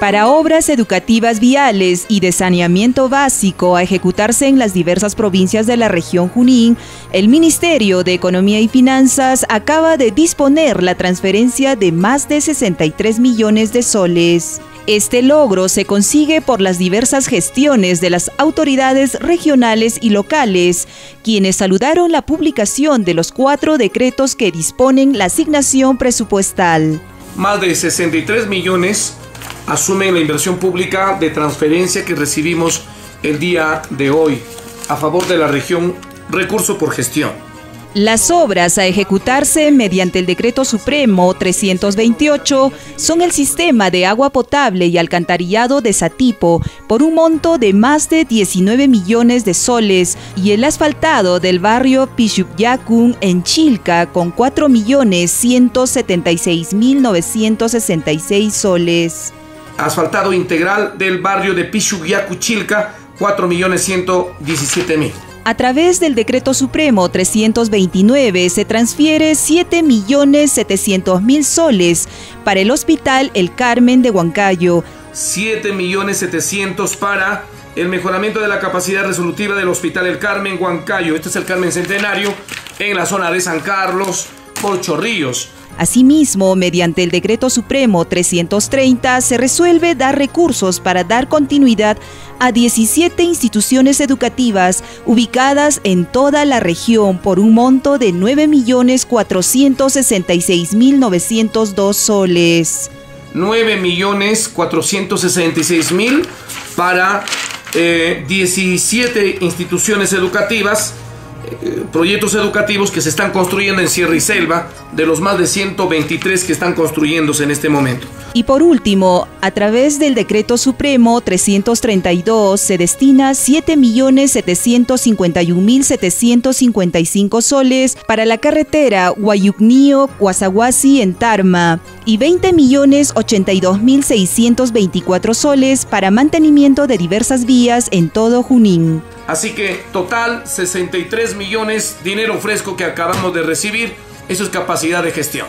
Para obras educativas viales y de saneamiento básico a ejecutarse en las diversas provincias de la región Junín, el Ministerio de Economía y Finanzas acaba de disponer la transferencia de más de 63 millones de soles. Este logro se consigue por las diversas gestiones de las autoridades regionales y locales, quienes saludaron la publicación de los cuatro decretos que disponen la asignación presupuestal. Más de 63 millones asumen la inversión pública de transferencia que recibimos el día de hoy a favor de la región recurso por gestión. Las obras a ejecutarse mediante el Decreto Supremo 328 son el sistema de agua potable y alcantarillado de Satipo por un monto de más de 19 millones de soles y el asfaltado del barrio Pichubyakun en Chilca con 4 millones 176 mil 966 soles asfaltado integral del barrio de Pichugiacuchilca, 4.117.000. A través del Decreto Supremo 329 se transfiere 7.700.000 soles para el Hospital El Carmen de Huancayo. 7.700.000 para el mejoramiento de la capacidad resolutiva del Hospital El Carmen Huancayo. Este es el Carmen Centenario en la zona de San Carlos, por Chorrillos. Asimismo, mediante el Decreto Supremo 330 se resuelve dar recursos para dar continuidad a 17 instituciones educativas ubicadas en toda la región por un monto de 9.466.902 soles. 9.466.000 para 17 eh, instituciones educativas proyectos educativos que se están construyendo en Sierra y Selva, de los más de 123 que están construyéndose en este momento. Y por último, a través del Decreto Supremo 332 se destina 7.751.755 soles para la carretera Guayucnío-Guasaguasi en Tarma y 20.082.624 soles para mantenimiento de diversas vías en todo Junín. Así que total 63 millones dinero fresco que acabamos de recibir. Eso es capacidad de gestión.